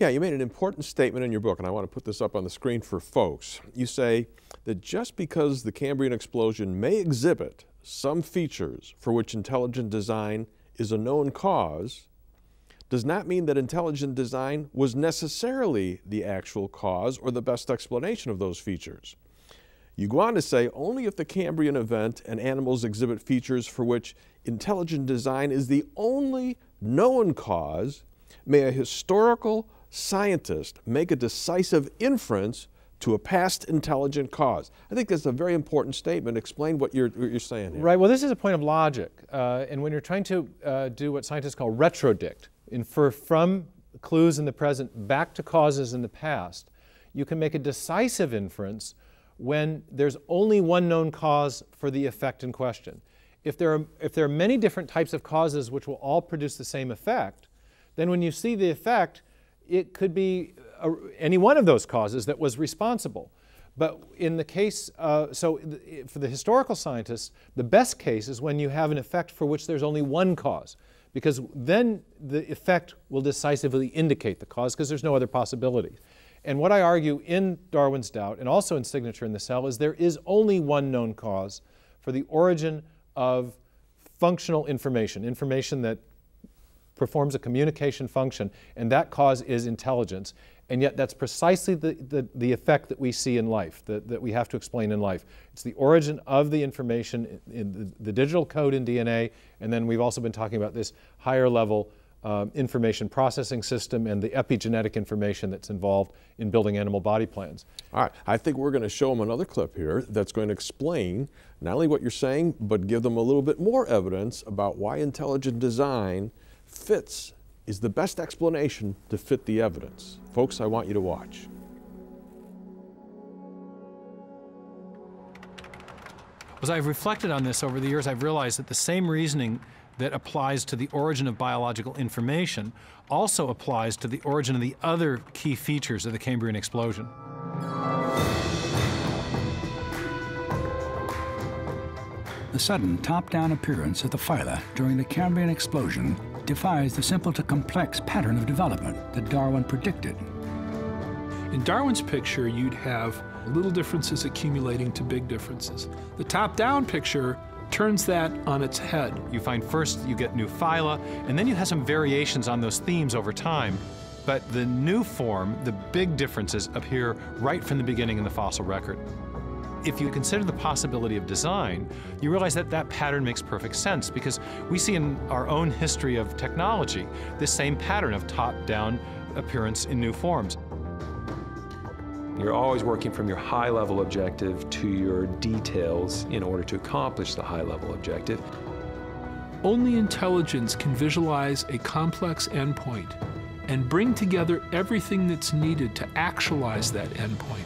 Yeah, you made an important statement in your book, and I want to put this up on the screen for folks. You say that just because the Cambrian explosion may exhibit some features for which intelligent design is a known cause, does not mean that intelligent design was necessarily the actual cause or the best explanation of those features. You go on to say only if the Cambrian event and animals exhibit features for which intelligent design is the only known cause may a historical scientist make a decisive inference to a past intelligent cause. I think that's a very important statement. Explain what you're, what you're saying here. Right, well, this is a point of logic. Uh, and when you're trying to uh, do what scientists call retrodict, infer from clues in the present back to causes in the past, you can make a decisive inference when there's only one known cause for the effect in question. If there, are, if there are many different types of causes which will all produce the same effect, then when you see the effect, it could be a, any one of those causes that was responsible. But in the case, uh, so for the historical scientists, the best case is when you have an effect for which there's only one cause, because then the effect will decisively indicate the cause because there's no other possibility. And what I argue in Darwin's Doubt and also in Signature in the Cell is there is only one known cause for the origin of functional information, information that performs a communication function, and that cause is intelligence. And yet that's precisely the, the, the effect that we see in life, that, that we have to explain in life. It's the origin of the information in, the, the, digital code in DNA, and then we've also been talking about this higher level um, information processing system and the epigenetic information that's involved in building animal body plans. All right, I think we're going to show them another clip here that's going to explain not only what you're saying, but give them a little bit more evidence about why intelligent design fits is the best explanation to fit the evidence. Folks, I want you to watch. As I've reflected on this over the years, I've realized that the same reasoning that applies to the origin of biological information also applies to the origin of the other key features of the Cambrian explosion. The sudden top-down appearance of the phyla during the Cambrian explosion defies the simple to complex pattern of development that Darwin predicted. In Darwin's picture, you'd have little differences accumulating to big differences. The top-down picture turns that on its head. You find first you get new phyla, and then you have some variations on those themes over time. But the new form, the big differences appear right from the beginning in the fossil record. If you consider the possibility of design, you realize that that pattern makes perfect sense because we see in our own history of technology this same pattern of top-down appearance in new forms. You're always working from your high-level objective to your details in order to accomplish the high-level objective. Only intelligence can visualize a complex endpoint and bring together everything that's needed to actualize that endpoint.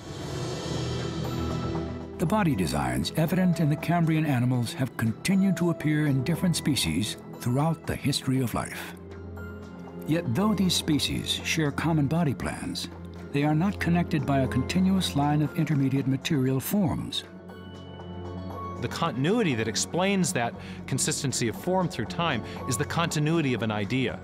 The body designs evident in the Cambrian animals have continued to appear in different species throughout the history of life. Yet though these species share common body plans, they are not connected by a continuous line of intermediate material forms. The continuity that explains that consistency of form through time is the continuity of an idea.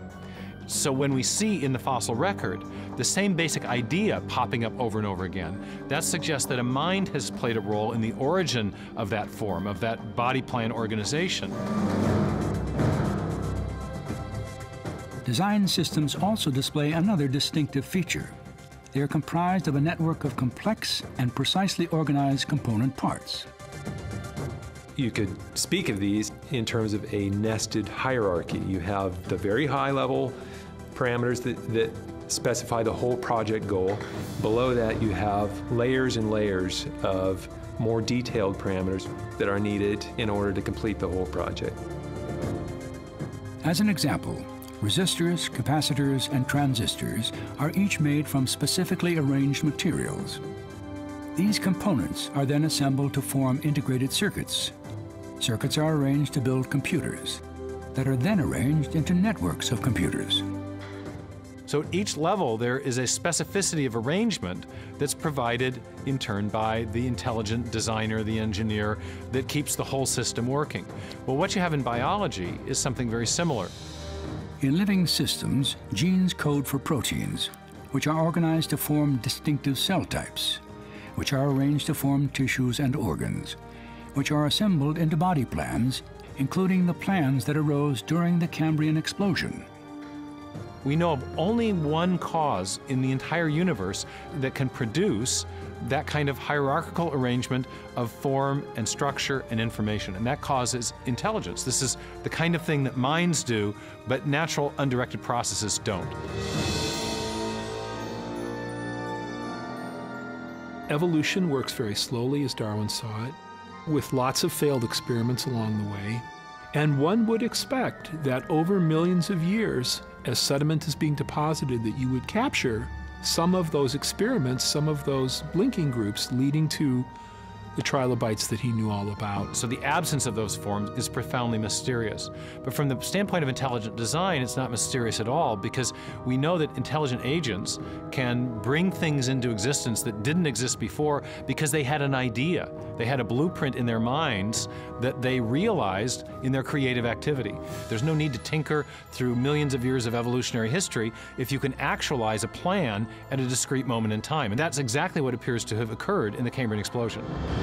So when we see in the fossil record the same basic idea popping up over and over again, that suggests that a mind has played a role in the origin of that form, of that body plan organization. Design systems also display another distinctive feature. They are comprised of a network of complex and precisely organized component parts. You could speak of these in terms of a nested hierarchy. You have the very high level parameters that, that specify the whole project goal. Below that, you have layers and layers of more detailed parameters that are needed in order to complete the whole project. As an example, resistors, capacitors, and transistors are each made from specifically arranged materials. These components are then assembled to form integrated circuits. Circuits are arranged to build computers that are then arranged into networks of computers. So at each level, there is a specificity of arrangement that's provided in turn by the intelligent designer, the engineer, that keeps the whole system working. Well, what you have in biology is something very similar. In living systems, genes code for proteins, which are organized to form distinctive cell types, which are arranged to form tissues and organs, which are assembled into body plans, including the plans that arose during the Cambrian explosion. We know of only one cause in the entire universe that can produce that kind of hierarchical arrangement of form and structure and information, and that causes intelligence. This is the kind of thing that minds do, but natural undirected processes don't. Evolution works very slowly, as Darwin saw it, with lots of failed experiments along the way. And one would expect that over millions of years, as sediment is being deposited, that you would capture some of those experiments, some of those linking groups leading to the trilobites that he knew all about. So the absence of those forms is profoundly mysterious. But from the standpoint of intelligent design, it's not mysterious at all because we know that intelligent agents can bring things into existence that didn't exist before because they had an idea. They had a blueprint in their minds that they realized in their creative activity. There's no need to tinker through millions of years of evolutionary history if you can actualize a plan at a discrete moment in time. And that's exactly what appears to have occurred in the Cambrian explosion.